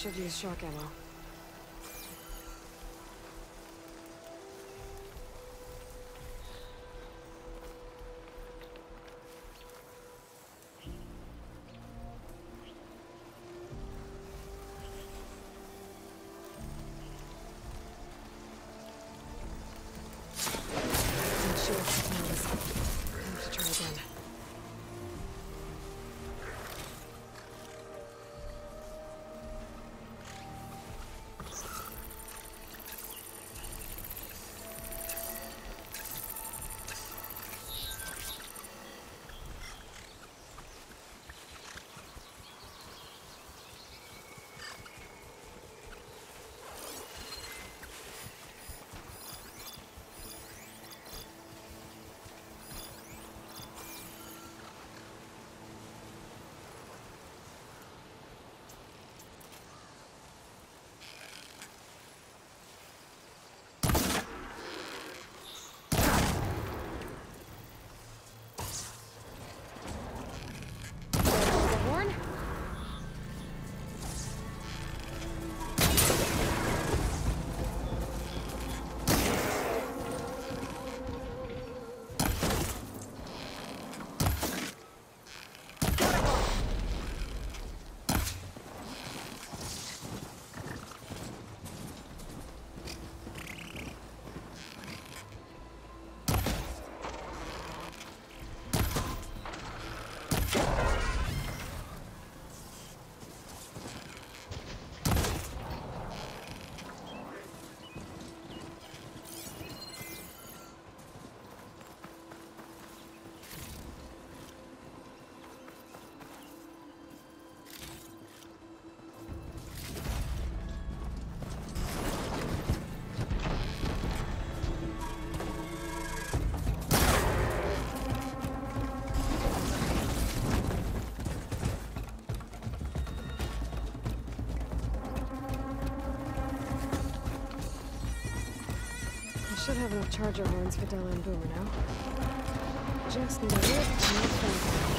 Should use shock ammo. Should have enough charger horns for Della and Boomer now. Just need little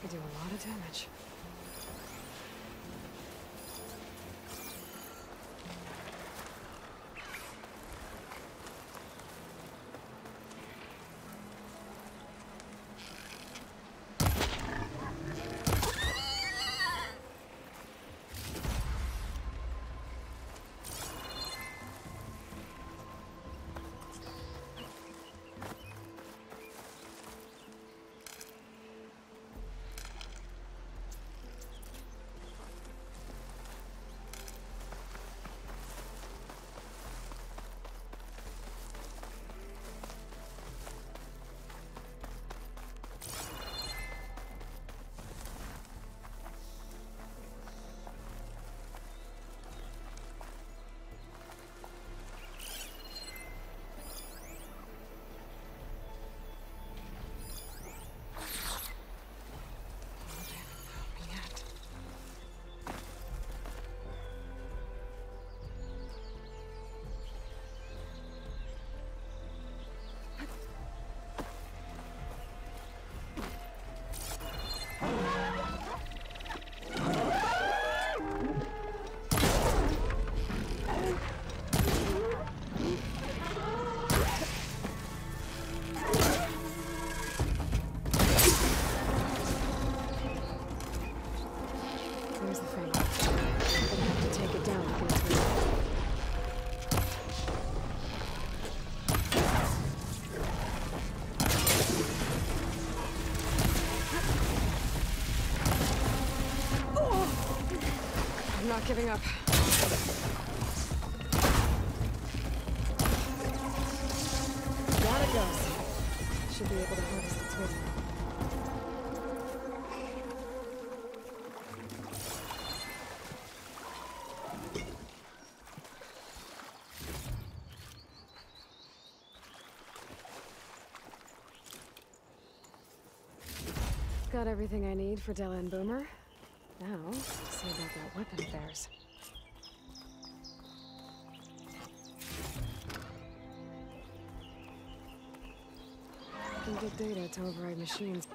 could do a lot of damage. Giving up. Down it goes. Should be able to harvest its. Got everything I need for Della and Boomer. Now, see about that weapon of theirs. I can get data to override machines.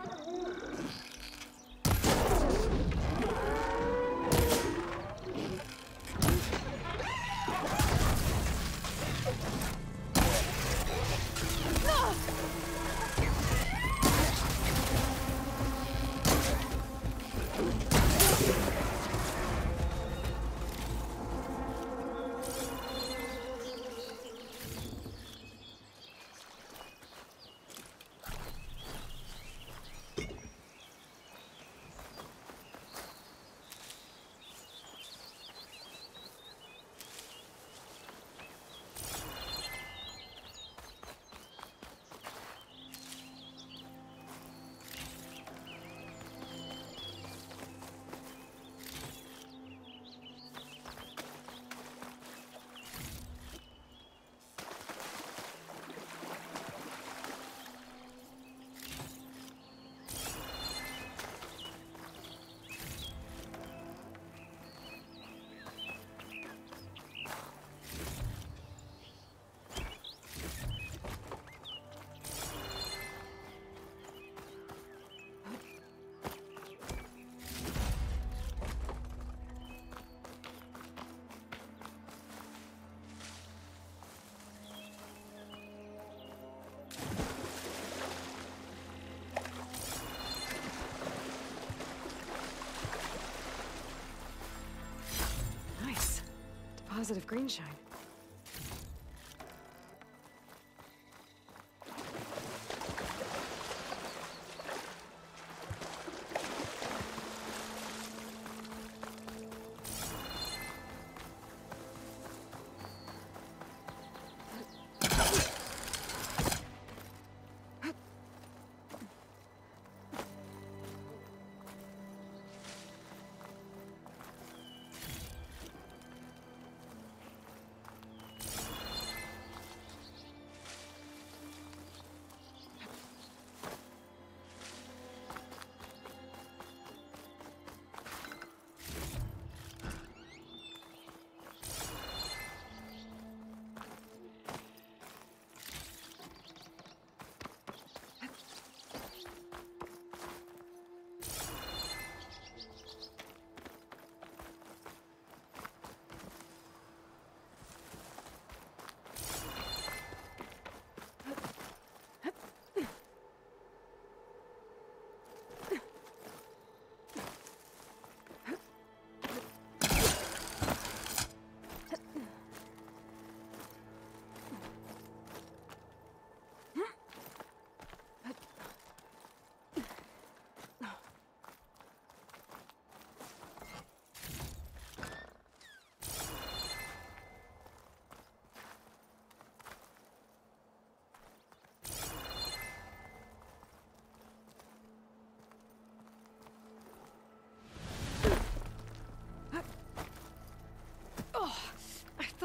Of Greenshine.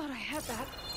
Thought I had that.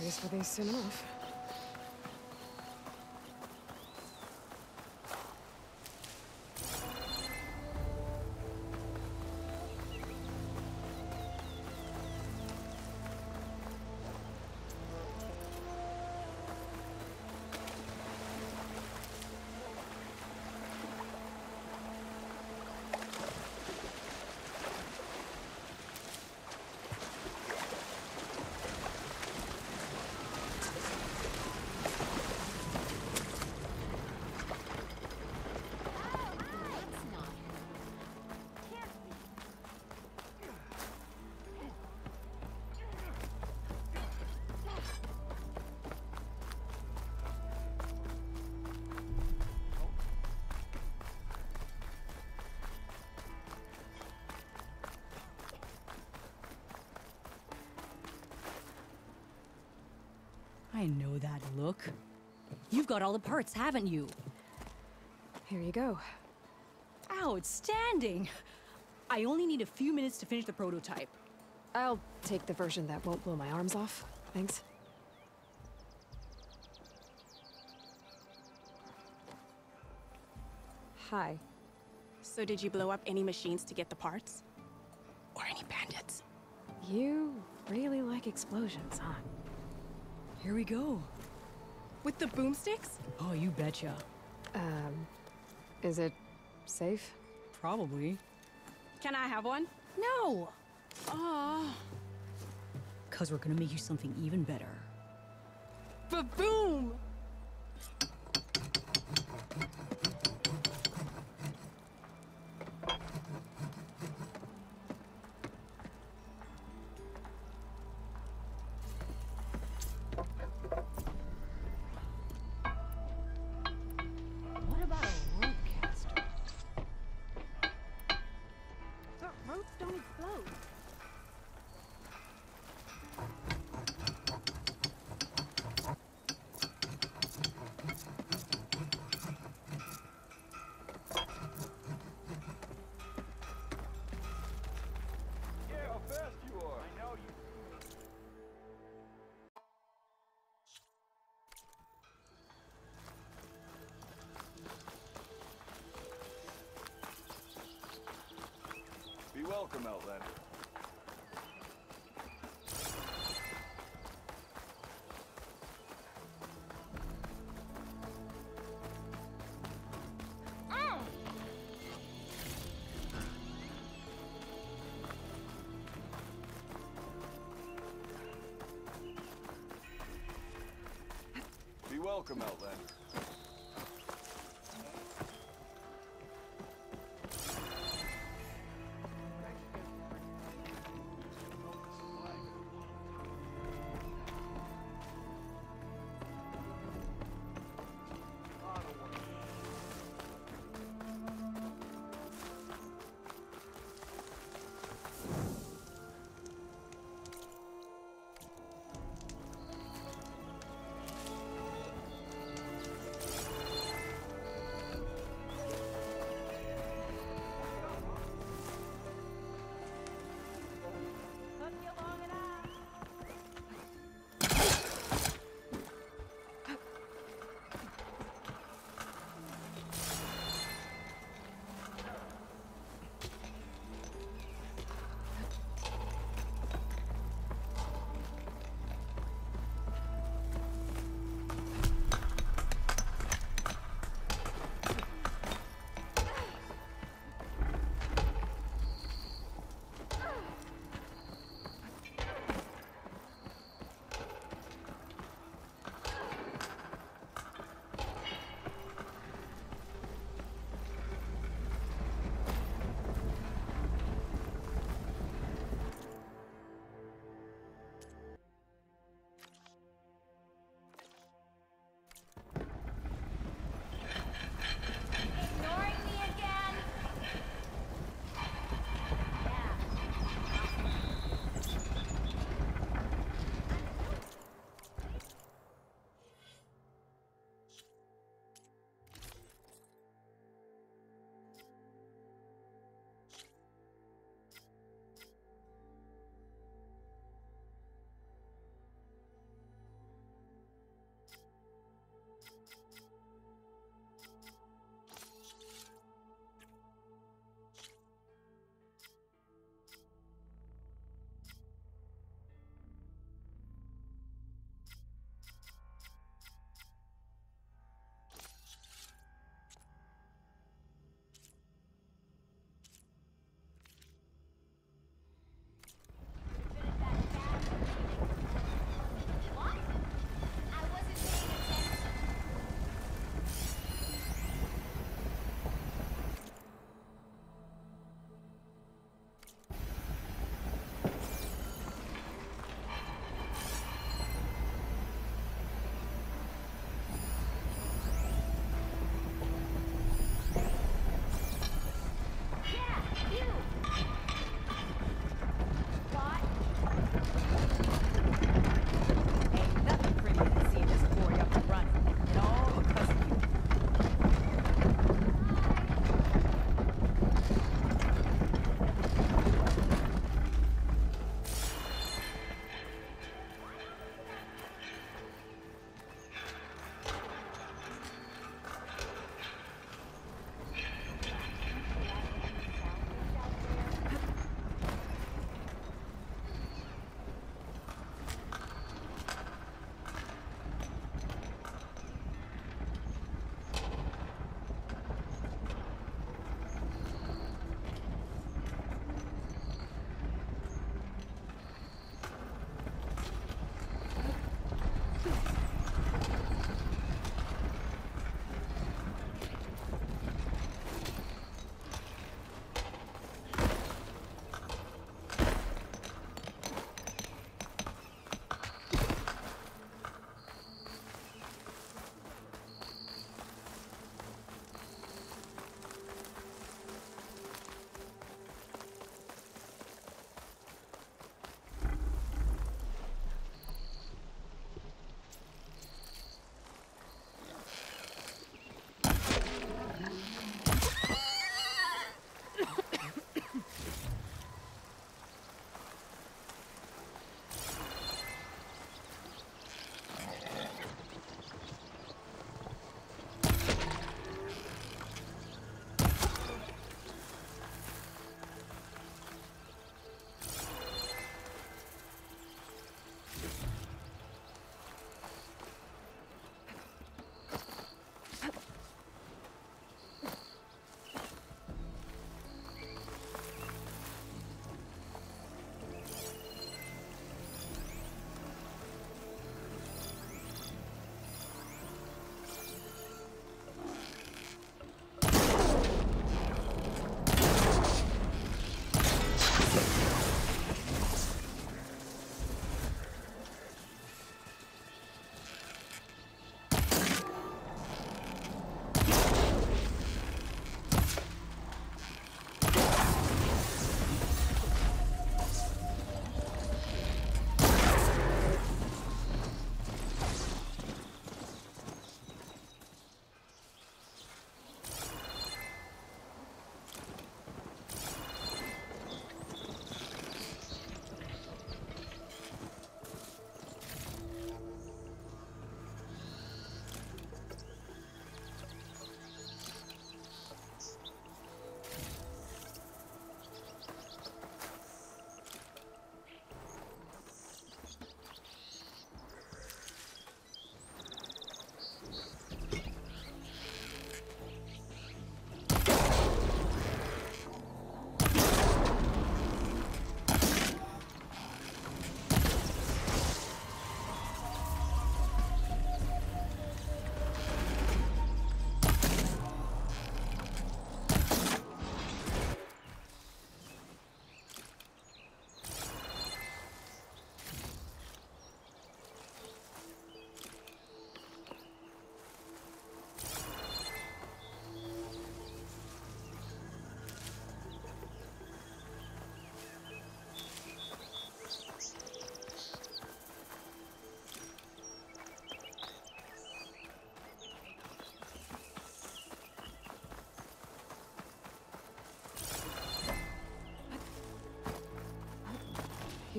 Space for these soon enough. I know that look. You've got all the parts, haven't you? Here you go. Outstanding! I only need a few minutes to finish the prototype. I'll take the version that won't blow my arms off. Thanks. Hi. So did you blow up any machines to get the parts? Or any bandits? You really like explosions, huh? Here we go. With the boomsticks? Oh, you betcha. Um, is it safe? Probably. Can I have one? No! Aw. Cause we're gonna make you something even better. Ba-boom! Welcome, Outlander. Be welcome, Outlander.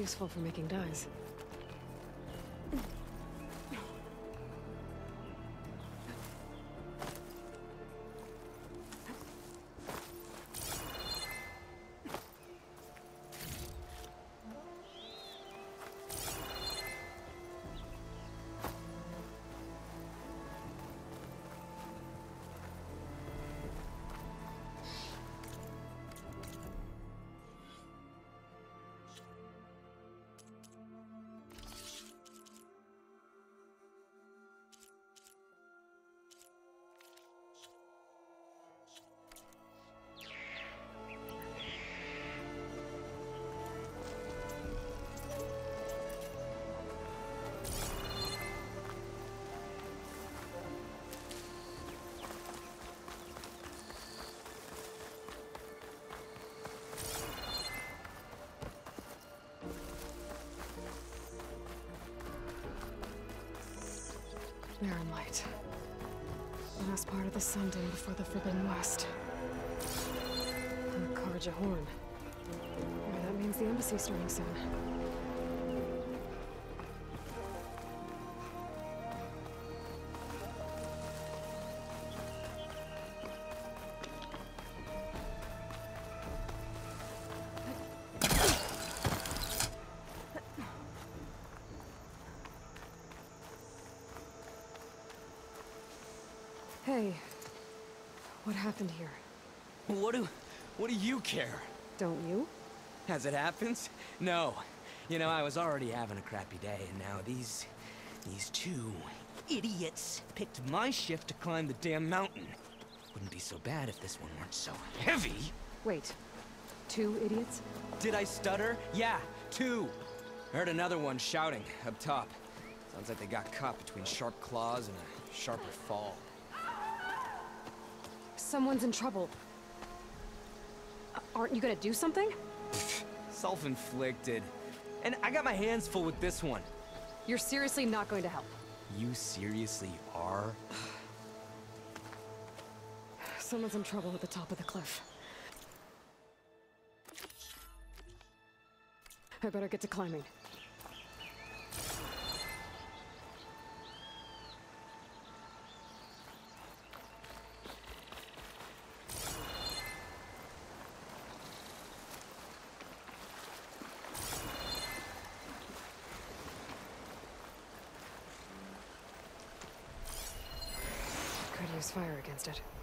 Useful for making dyes. Barren Light. Last part of the Sundom before the Forbidden West. The Carja Horn. Well, that means the embassy's starting soon. As it happens? No. You know, I was already having a crappy day, and now these... these two idiots picked my shift to climb the damn mountain. Wouldn't be so bad if this one weren't so heavy. Wait, two idiots? Did I stutter? Yeah, two. Heard another one shouting up top. Sounds like they got caught between sharp claws and a sharper fall. Someone's in trouble. Uh, aren't you gonna do something? Self-inflicted. And I got my hands full with this one. You're seriously not going to help. You seriously are? Someone's in trouble at the top of the cliff. I better get to climbing. against it.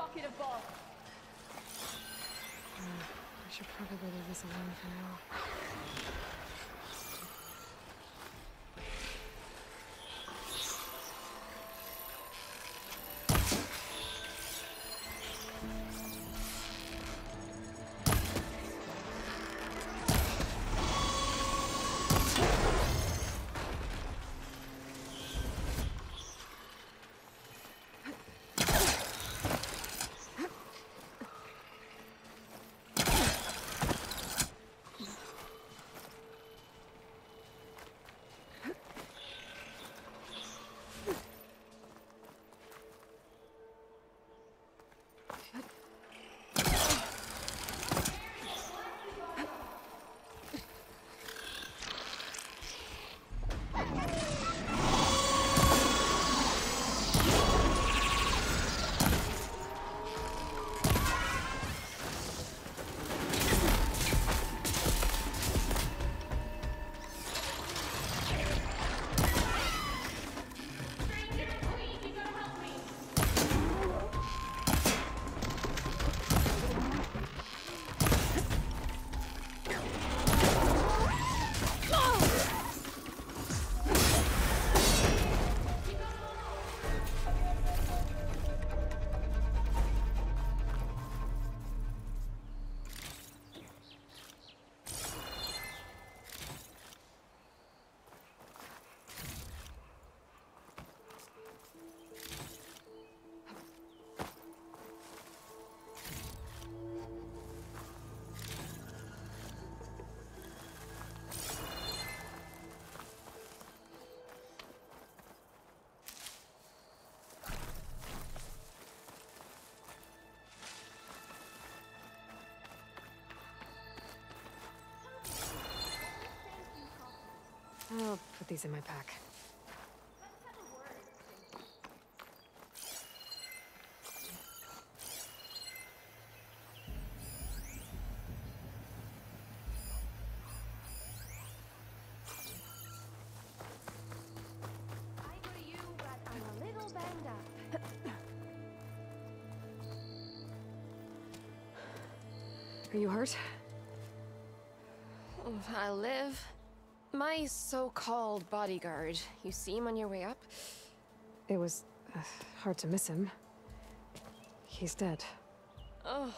bucket of balls. Uh, I should probably leave this alone for now. I'll put these in my pack. Are you hurt? I live. My so-called bodyguard. You see him on your way up? It was uh, hard to miss him. He's dead. Oh.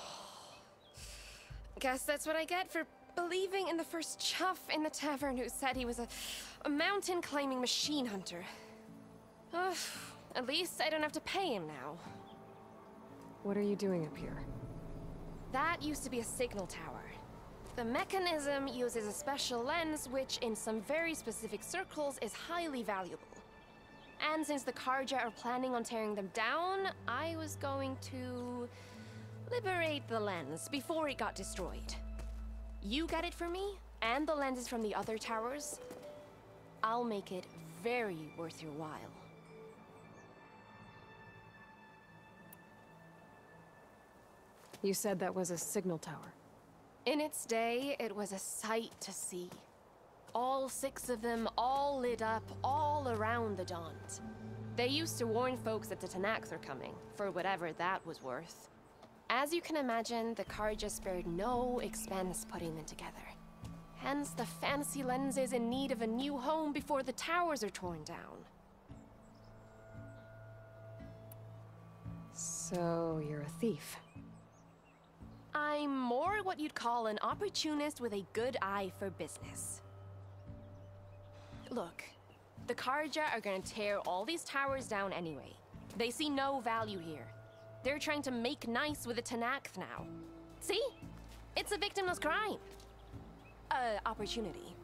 Guess that's what I get for believing in the first chuff in the tavern who said he was a, a mountain climbing machine hunter. Ugh. At least I don't have to pay him now. What are you doing up here? That used to be a signal tower. The mechanism uses a special lens, which in some very specific circles is highly valuable. And since the Carja are planning on tearing them down, I was going to liberate the lens before it got destroyed. You get it for me, and the lenses from the other towers. I'll make it very worth your while. You said that was a signal tower. In its day, it was a sight to see. All six of them, all lit up, all around the Daunt. They used to warn folks that the Tenakths are coming, for whatever that was worth. As you can imagine, the Carja spared no expense putting them together. Hence the fancy lenses in need of a new home before the towers are torn down. So, you're a thief. I'm more what you'd call an opportunist with a good eye for business. Look, the Carja are gonna tear all these towers down anyway. They see no value here. They're trying to make nice with the Tenakth now. See? It's a victimless crime. Uh, opportunity.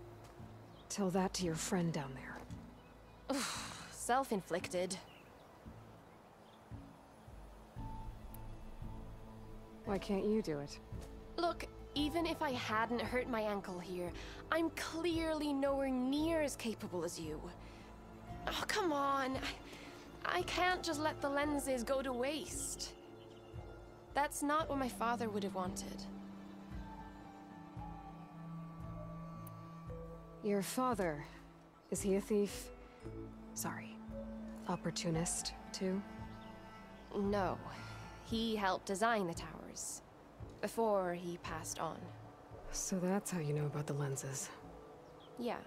Tell that to your friend down there. Self-inflicted. Why can't you do it? Look, even if I hadn't hurt my ankle here, I'm clearly nowhere near as capable as you. Oh, come on. I, I can't just let the lenses go to waste. That's not what my father would have wanted. Your father. Is he a thief? Sorry. Opportunist, too? No. He helped design the towers. Before he passed on. So that's how you know about the lenses. Yeah.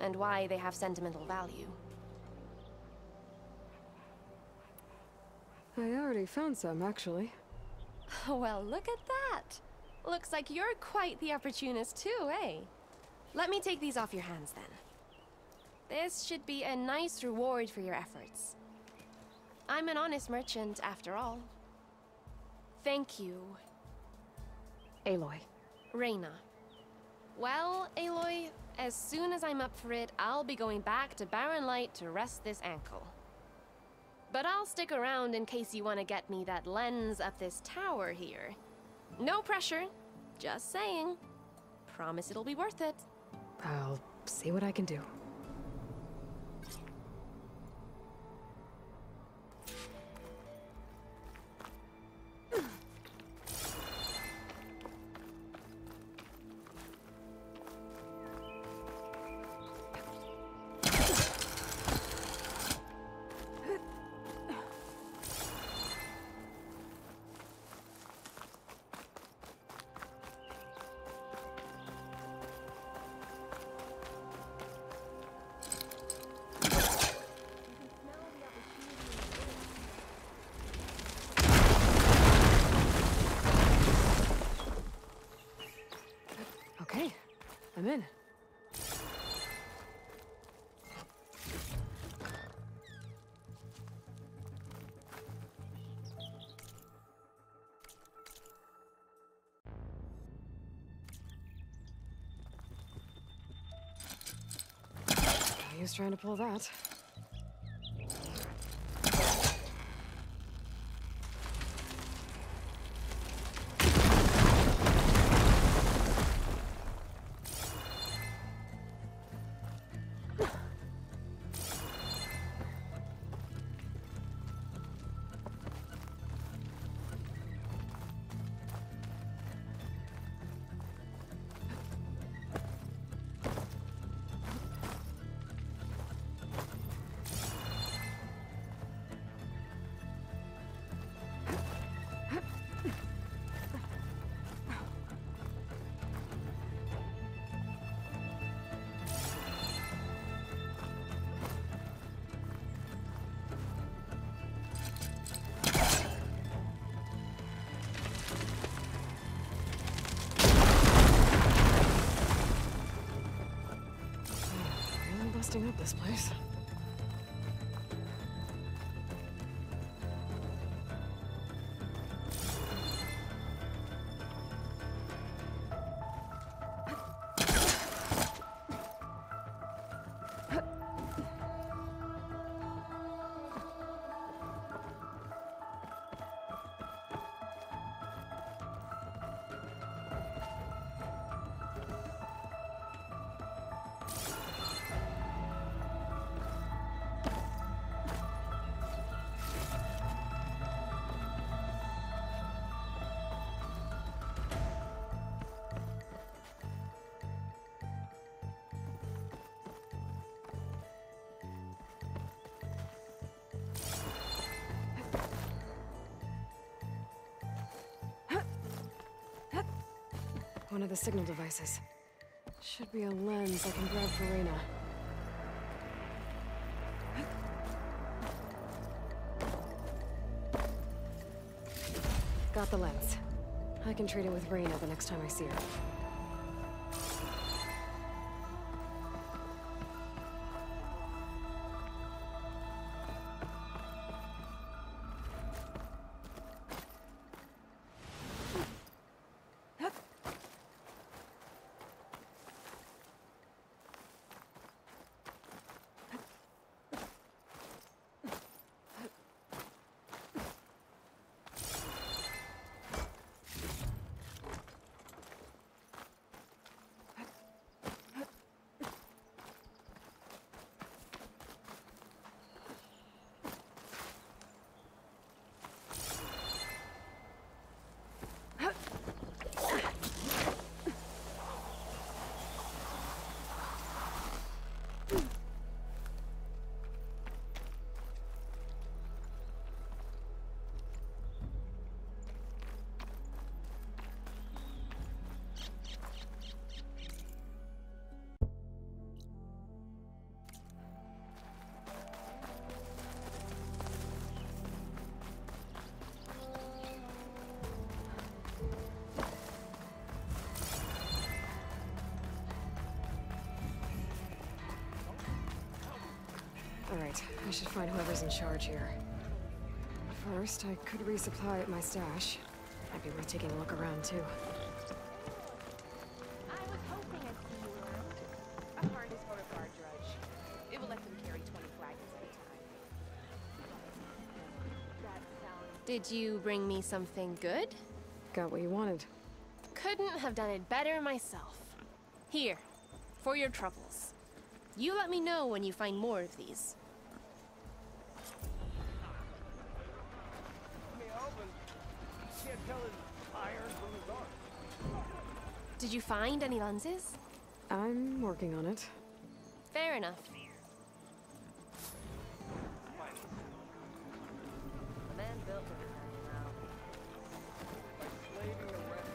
And why they have sentimental value. I already found some, actually. Well, look at that. Looks like you're quite the opportunist too, eh? Let me take these off your hands then. This should be a nice reward for your efforts. I'm an honest merchant, after all. Thank you, Aloy. Reyna. Well, Aloy, as soon as I'm up for it, I'll be going back to Barren Light to rest this ankle. But I'll stick around in case you want to get me that lens up this tower here. No pressure, just saying. Promise it'll be worth it. I'll see what I can do. Use trying to pull that. Busting up this place. One of the signal devices. Should be a lens I can grab for Reyna. Got the lens. I can trade it with Reyna the next time I see her. Right, I should find whoever's in charge here. First, I could resupply at my stash. Might be worth taking a look around, too. I was hoping I'd see you around. A cart is for a guard drudge. It will let them carry 20 wagons at a time. That sounds... Did you bring me something good? Got what you wanted. Couldn't have done it better myself. Here, for your troubles. You let me know when you find more of these. You find any lenses? I'm working on it. Fair enough. The man built everything now. By slaving around.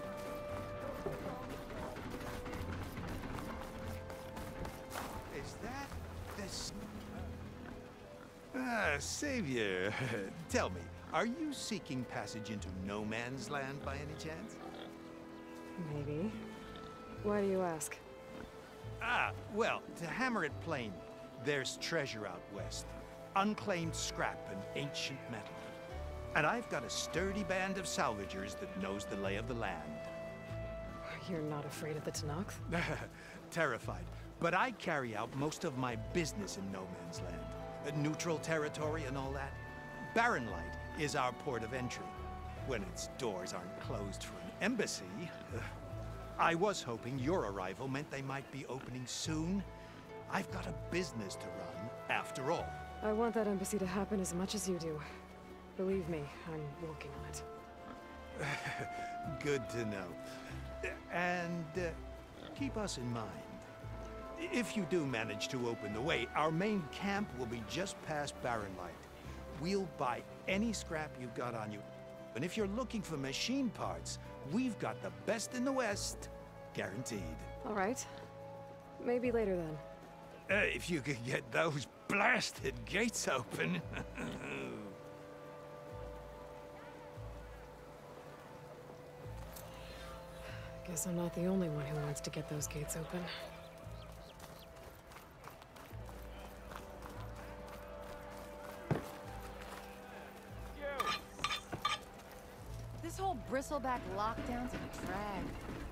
Is that this? Ah, Savior. Tell me, are you seeking passage into no man's land by any chance? Maybe. Why do you ask? Ah, well, to hammer it plain, there's treasure out west. Unclaimed scrap and ancient metal. And I've got a sturdy band of salvagers that knows the lay of the land. You're not afraid of the Tenakth? Terrified. But I carry out most of my business in no man's land. Uh, neutral territory and all that. Barren Light is our port of entry. When its doors aren't closed for an embassy. I was hoping your arrival meant they might be opening soon. I've got a business to run, after all. I want that embassy to happen as much as you do. Believe me, I'm working on it. Good to know. And uh, keep us in mind. If you do manage to open the way, our main camp will be just past Barren Light. We'll buy any scrap you've got on you. And if you're looking for machine parts, we've got the best in the West. Guaranteed. All right. Maybe later then. Uh, if you could get those blasted gates open. Guess I'm not the only one who wants to get those gates open. Bristleback lockdown's a drag.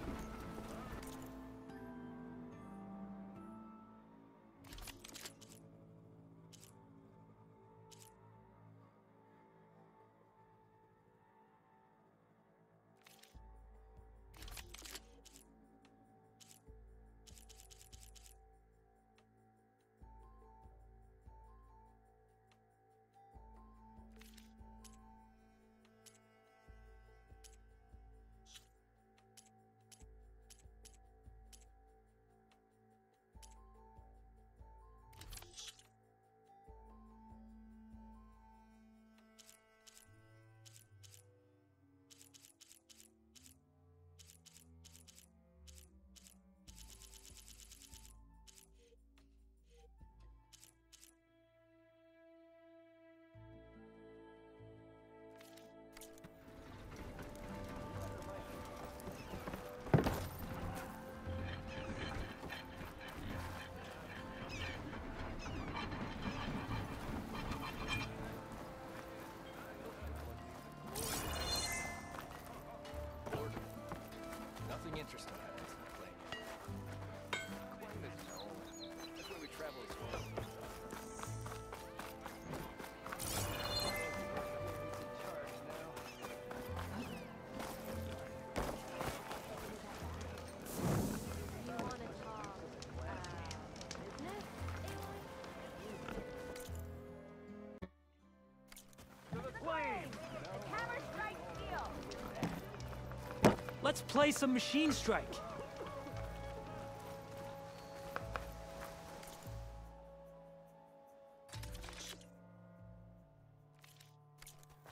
Let's play some Machine Strike.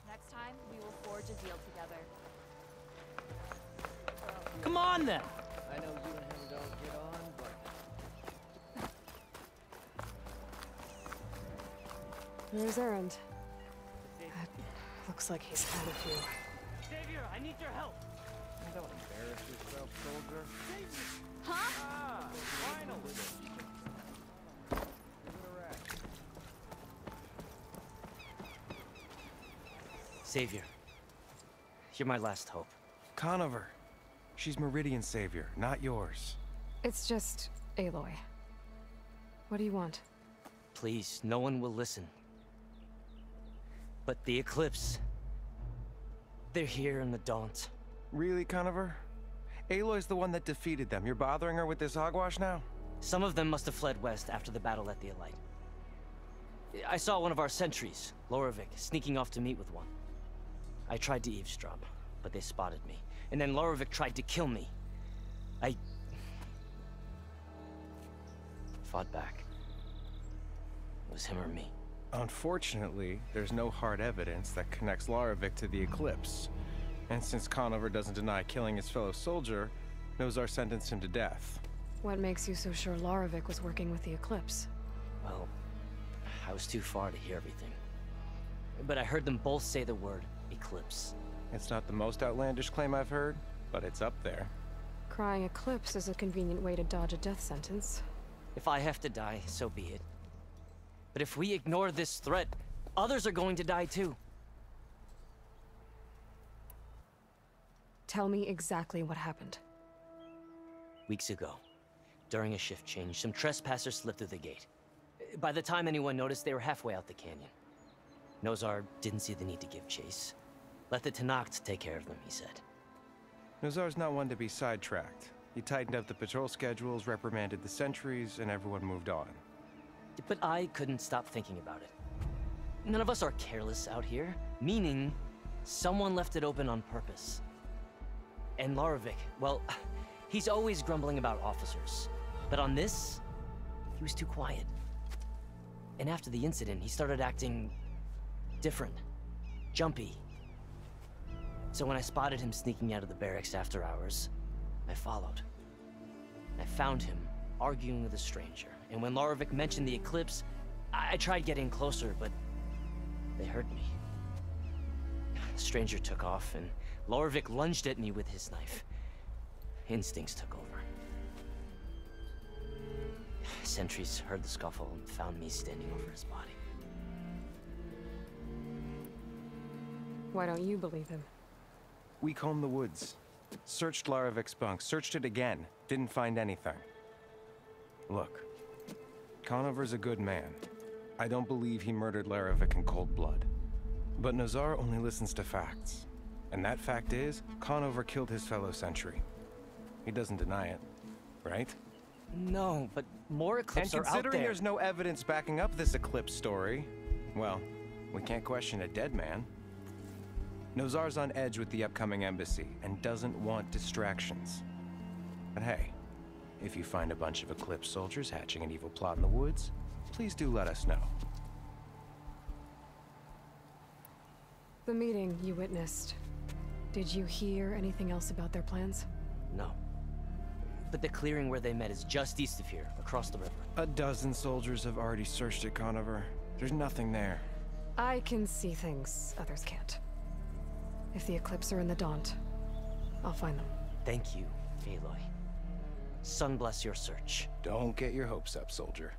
Next time, we will forge a deal together. Come on then. I know you and him don't get on, but There's Erend. That uh, looks like he's had a few. Xavier, I need your help yourself, soldier. Huh? Ah, finally. Savior. You're my last hope. Conover. She's Meridian's savior, not yours. It's just Aloy. What do you want? Please, no one will listen. But the Eclipse... They're here in the Daunt. Really, Conover? Aloy's the one that defeated them. You're bothering her with this hogwash now? Some of them must have fled west after the battle at the Alight. I saw one of our sentries, Laravik, sneaking off to meet with one. I tried to eavesdrop, but they spotted me. And then Laravik tried to kill me. I... fought back. It was him or me. Unfortunately, there's no hard evidence that connects Laravik to the Eclipse. And since Conover doesn't deny killing his fellow soldier, Nozar sentenced him to death. What makes you so sure Laravik was working with the Eclipse? Well, I was too far to hear everything. But I heard them both say the word Eclipse. It's not the most outlandish claim I've heard, but it's up there. Crying Eclipse is a convenient way to dodge a death sentence. If I have to die, so be it. But if we ignore this threat, others are going to die too. Tell me exactly what happened. Weeks ago, during a shift change, some trespassers slipped through the gate. By the time anyone noticed, they were halfway out the canyon. Nozar didn't see the need to give chase. Let the Tenakth take care of them, he said. Nozar's not one to be sidetracked. He tightened up the patrol schedules, reprimanded the sentries, and everyone moved on. But I couldn't stop thinking about it. None of us are careless out here, meaning someone left it open on purpose. And Laravik, well, he's always grumbling about officers. But on this, he was too quiet. And after the incident, he started acting different, jumpy. So when I spotted him sneaking out of the barracks after hours, I followed. I found him arguing with a stranger. And when Laravik mentioned the eclipse, I, I tried getting closer, but they heard me. The stranger took off, and Laravik lunged at me with his knife. Instincts took over. Sentries heard the scuffle and found me standing over his body. Why don't you believe him? We combed the woods. Searched Laravik's bunk, searched it again. Didn't find anything. Look, Conover's a good man. I don't believe he murdered Laravik in cold blood. But Nozar only listens to facts. And that fact is, Conover killed his fellow sentry. He doesn't deny it, right? No, but more eclipses are out there. And considering there's no evidence backing up this eclipse story, well, we can't question a dead man. Nozar's on edge with the upcoming embassy and doesn't want distractions. But hey, if you find a bunch of Eclipse soldiers hatching an evil plot in the woods, please do let us know. The meeting you witnessed. Did you hear anything else about their plans? No. But the clearing where they met is just east of here, across the river. A dozen soldiers have already searched it, Conover. There's nothing there. I can see things others can't. If the Eclipse are in the Daunt, I'll find them. Thank you, Aloy. Sun bless your search. Don't get your hopes up, soldier.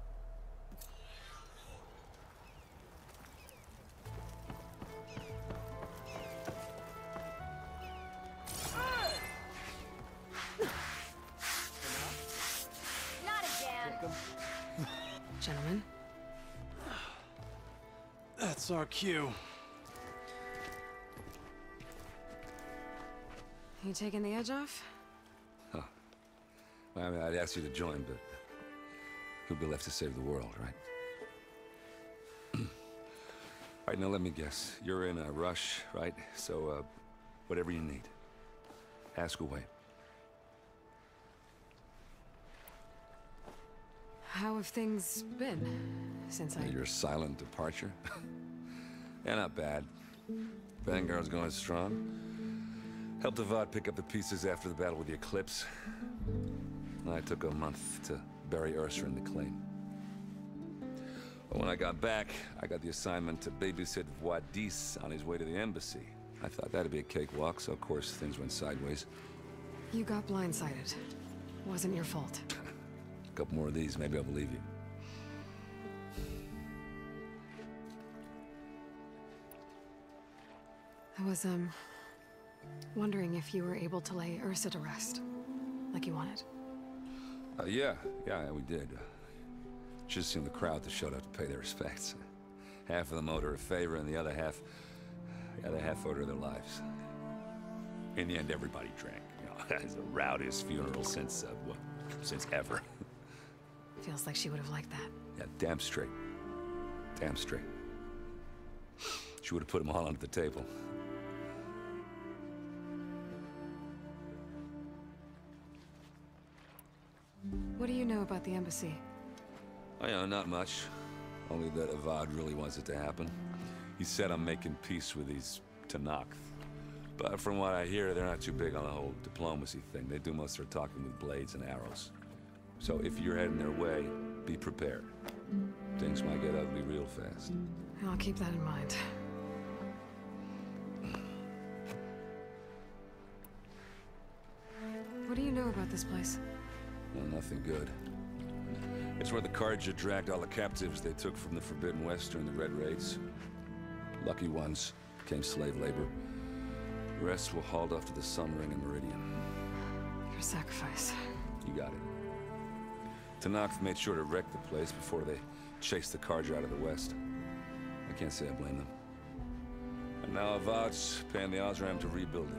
Gentlemen, That's our cue. you taking the edge off? Huh. Well, I mean, I'd ask you to join, but who'll be left to save the world, right? All right, now let me guess. You're in a rush, right? So, uh, whatever you need, ask away. How have things been since I... Your silent departure? yeah, not bad. Vanguard's going strong. Helped Avad pick up the pieces after the battle with the Eclipse. I took a month to bury Ursa in the claim. But when I got back, I got the assignment to babysit Wadis on his way to the embassy. I thought that'd be a cakewalk, so of course things went sideways. You got blindsided. Wasn't your fault. A couple more of these, maybe I'll believe you. I was, um, wondering if you were able to lay Ursa to rest, like you wanted. Uh, yeah, yeah, we did. Just seen the crowd that showed up to pay their respects. Half of them owed her a favor, and the other half, the other half owed her their lives. In the end, everybody drank. You know, it's the rowdiest funeral since, uh, what, since ever. Feels like she would have liked that. Yeah, damn straight. Damn straight. She would have put them all under the table. What do you know about the embassy? I know not much. Only that Avad really wants it to happen. He said I'm making peace with these Tenakth. But from what I hear, they're not too big on the whole diplomacy thing. They do most of their talking with blades and arrows. So if you're heading their way, be prepared. Things might get ugly real fast. I'll keep that in mind. What do you know about this place? Well, nothing good. It's where the Carja dragged all the captives they took from the Forbidden West during the Red Raids. Lucky ones became slave labor. The rest were hauled off to the Sun Ring and Meridian. Your sacrifice. You got it. Tenakth made sure to wreck the place before they chased the Carja out of the West. I can't say I blame them. And now Avad's paying the Oseram to rebuild it.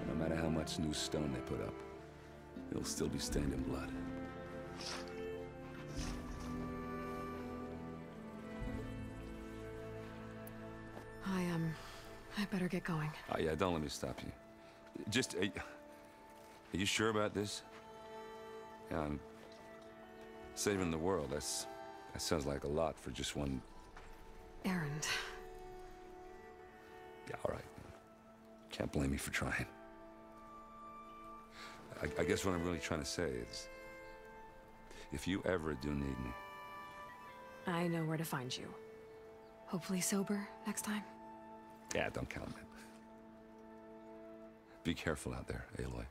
And no matter how much new stone they put up, it'll still be stained in blood. I, um, I better get going. Oh, yeah, don't let me stop you. Just, are you, are you sure about this? I'm saving the world. That's, that sounds like a lot for just one... Errand. Yeah, all right. Can't blame me for trying. I, I guess what I'm really trying to say is, if you ever do need me, I know where to find you. Hopefully sober next time. yeah, don't count on it. Be careful out there, Aloy.